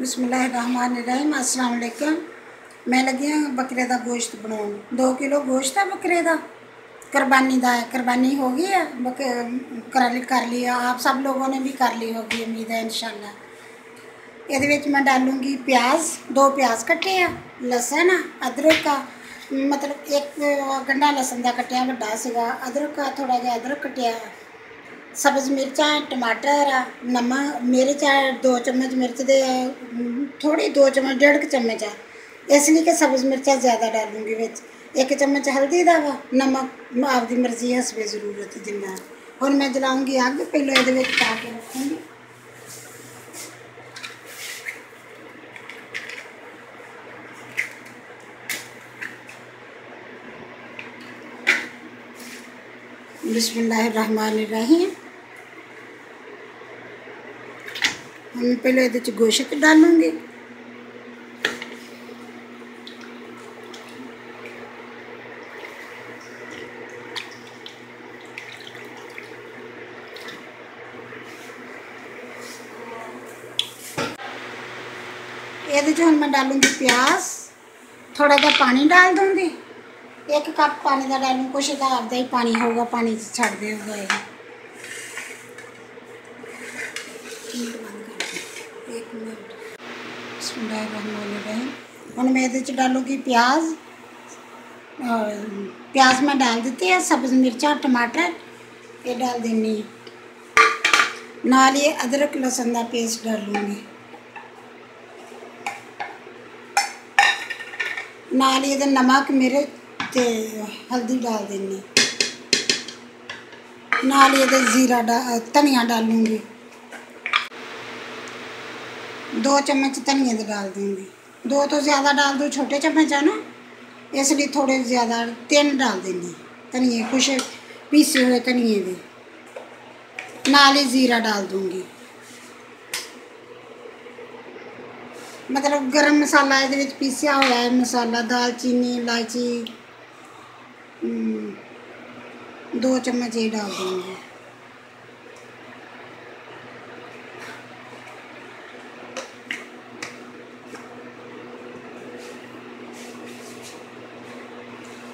ਬਿਸਮਿਲ੍ਲਾਹਿਰਰਹਿਮਾਨਿਰਰਹੀਮ ਅਸਲਾਮ ਅਲੈਕਮ ਮੈਂ ਲੱਗੀ ਹਾਂ ਬੱਕਰੇ ਦਾ ਗੋਸ਼ਤ ਬਣਾਉਣ 2 ਕਿਲੋ ਗੋਸ਼ਤ ਹੈ ਬੱਕਰੇ ਦਾ ਕੁਰਬਾਨੀ ਦਾ ਹੈ ਕੁਰਬਾਨੀ ਹੋ ਗਈ ਹੈ ਬਕ ਕਰ ਲਈ ਕਰ ਲਈ ਆਪ ਸਭ ਲੋਗों ने भी कर ली होगी उम्मीद है इंशाल्लाह ਇਹਦੇ ਵਿੱਚ ਮੈਂ ਡਾਲੂੰਗੀ ਪਿਆਜ਼ ਦੋ ਪਿਆਜ਼ ਕੱਟੇ ਆ ਲਸਣ ਅਦਰਕ ਆ ਮਤਲਬ ਇੱਕ ਗੰਡਾ ਲਸਣ ਦਾ ਕੱਟਿਆ ਵੱਡਾ ਸੀਗਾ ਅਦਰਕ ਆ ਥੋੜਾ ਜਿਹਾ ਅਦਰਕ सब्ज़ मिर्चां, टमाटर, नमक, मिर्च है दो चम्मच मिर्च दे, थोड़ी दो चम्मच, डेढ़ चम्मच। है इसलिए कि सब्ज़ मिर्चा ज़्यादा डालूँगी बिच एक चम्मच हल्दी का वा, नमक आपकी मर्ज़ी हसबे ज़रूरत जिन्ना हूँ मैं जलाऊँगी अग पहले ये पा के रखूँगी। बिस्मिल्लाहिर्रहमानिर्रहीम। हम पहले ये गोश्त डालूँगी। ये हम मैं डालूँगी प्याज, थोड़ा जा पानी डाल दूँगी। एक कप पानी का डालू कुछ आपका ही पानी होगा, पानी छड़ देगा ये। एक हम ये डालूँगी प्याज। प्याज मैं डाल देती है सब्ज़, मिर्चा, टमाटर। ये डाल देनी। नाल ये अदरक, लहसुन का पेस्ट डालूँगी। नाल ये नमक, मिर्च ते हल्दी डाल देनी नाल ये जीरा डा धनिया डालूँगी दो चम्मच धनिया डाल दूँगी दो तो ज़्यादा डाल दूँ छोटे चम्मच है ना इसलिए थोड़े ज़्यादा तीन डाल देनी धनिए कुछ पीसे हुए धनिए के ही जीरा डाल दूँगी मतलब गरम मसाला ये पीसिया हुआ है मसाला दालचीनी इलायची दो चम्मच ये डाल दूँगी।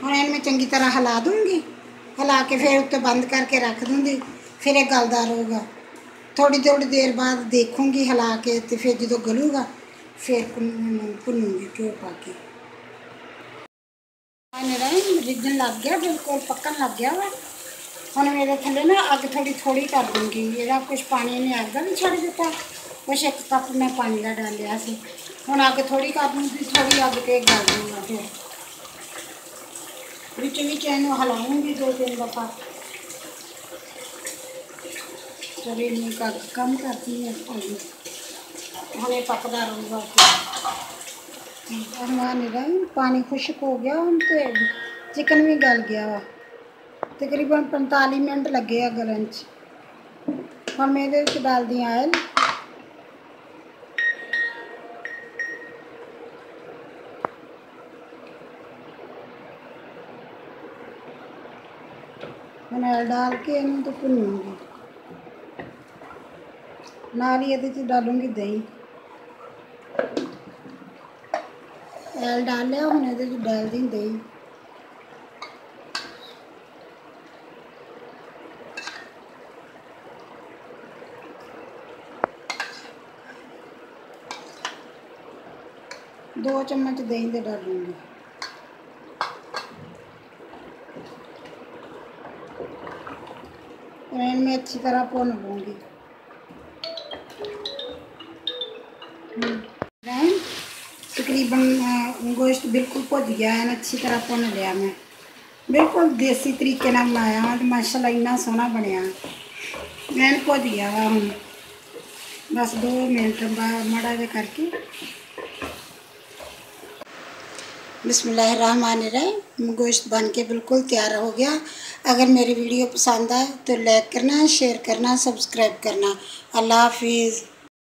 और इनमें चंगी तरह हिला दूँगी। हिला के फिर उत्ते बंद करके रख दूँगी। फिर एक गलदार होगा। थोड़ी थोड़ी देर बाद देखूँगी हिला के तो फिर जो गलूगा, फिर भुनूँगी घ्यो पा के। रिजन लग गया, बिल्कुल पकन लग गया हम मेरे थले ना अग थोड़ी थोड़ी कर दूँगी ये कुछ पानी ने अग भी छड़ दिता कुछ एक कप मैं पानी का डालिया से हम अग थोड़ी कर दूँगी थोड़ी अग के गल दूँगा फिर बिच बिच इन हिलाऊँगी दो तीन दफ़ा चलिए अग कम करती है हमें पकड़ा रहूँगा पानी खुश्क हो गया हम तो चिकन भी गल गया वा तकरीबन पैंताली मिनट लगे आ गलन हम मैं डाल दी आयल हम आयल डाल के इन तो भुनूंगी नाल ही ये डालूंगी दही ਐਲ ਡਾਲ ਲਿਆ ਹੁਣ ਇਹਦੇ ਵਿੱਚ ਡਾਲ ਦਿੰਦੇ ਹੀ दो चम्मच दही दे डालूँगी। और इनमें अच्छी तरह भुन लूँगी। तकरीबन गोश्त बिल्कुल भुज गया है, अच्छी तरह भुन लिया मैं। बिल्कुल देसी तरीके बनाया वा तो माशाला इन्ना सोहना बनया मैं भुज गया वा हूँ। बस दो मिनट बाद माड़ा जा करके बिस्मिल्लाहिर्रहमानिर्रहीम। गोश्त बन के बिल्कुल तैयार हो गया। अगर मेरी वीडियो पसंद आए तो लाइक करना, शेयर करना, सब्सक्राइब करना। अल्लाह हाफिज़।